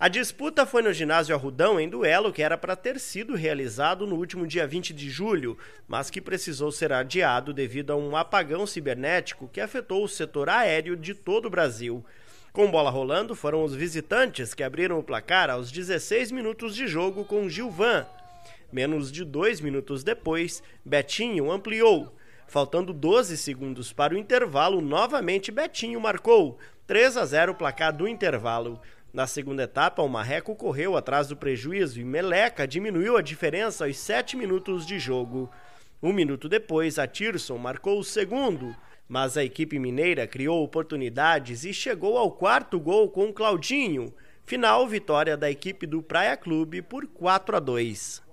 A disputa foi no ginásio Arrudão em duelo que era para ter sido realizado no último dia 20 de julho, mas que precisou ser adiado devido a um apagão cibernético que afetou o setor aéreo de todo o Brasil. Com bola rolando, foram os visitantes que abriram o placar aos 16 minutos de jogo com Gilvan. Menos de dois minutos depois, Betinho ampliou. Faltando 12 segundos para o intervalo, novamente Betinho marcou. 3 a 0 o placar do intervalo. Na segunda etapa, o Marreco correu atrás do prejuízo e Meleca diminuiu a diferença aos 7 minutos de jogo. Um minuto depois, a Tirson marcou o segundo, mas a equipe mineira criou oportunidades e chegou ao quarto gol com Claudinho. Final, vitória da equipe do Praia Clube por 4 a 2.